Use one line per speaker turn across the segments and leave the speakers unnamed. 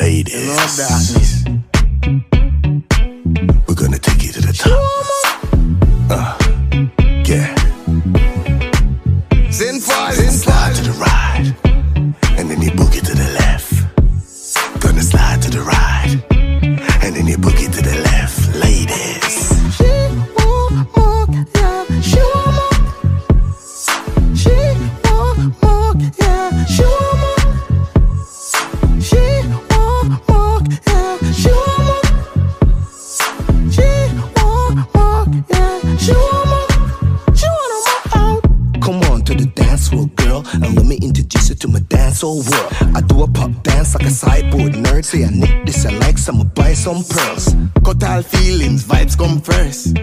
ladies.
Dance whole world. I do a pop dance like a sideboard nerd. Say I nick this, I like some, buy some pearls. Cut all feelings, vibes come first.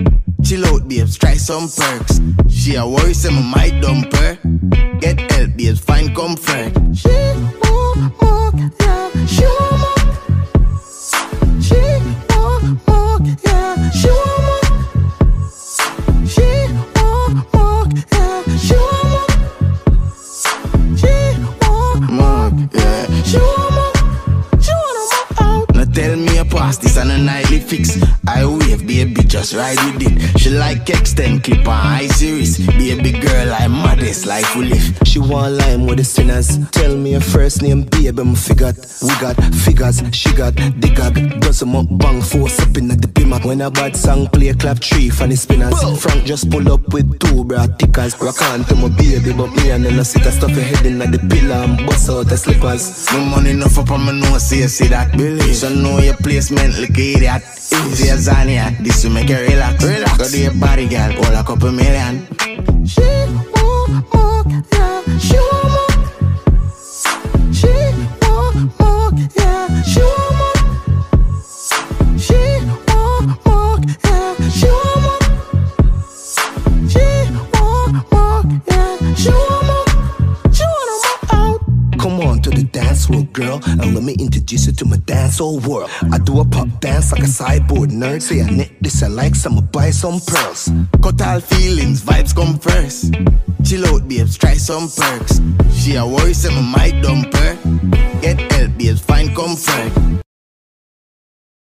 Chill out, babes, try some perks. She a worry, say my mic dump her. Get help, babes, find comfort.
She yeah.
A this on a nightly fix. I wave, baby, just ride with it. She like extend clip on high series. Baby girl, I'm modest, like we live. She want lime with the sinners. Tell me your first name, baby, I'm figured. We got figures, she got the gag. Does some up bang force up in the bimmer. When a bad song play, clap three for the spinners. Frank just pull up with two bra tickers. Rock on to my baby, but me and then I sit a stuff your head in like the pillar and bust out the slippers. No money enough up on my nose, see see that. Billy. So know your placement, look idiot. Easy as Zania, this will make you relax. Relax. Go to your body, girl, all a couple million.
She on to the dance floor, girl, and let me introduce you to my dance world. I do a pop dance like a sideboard nerd. Say I knit this, I like some, buy some pearls. Cut all feelings, vibes come first. Chill out, babes, try some perks. She a worry, say my mic dump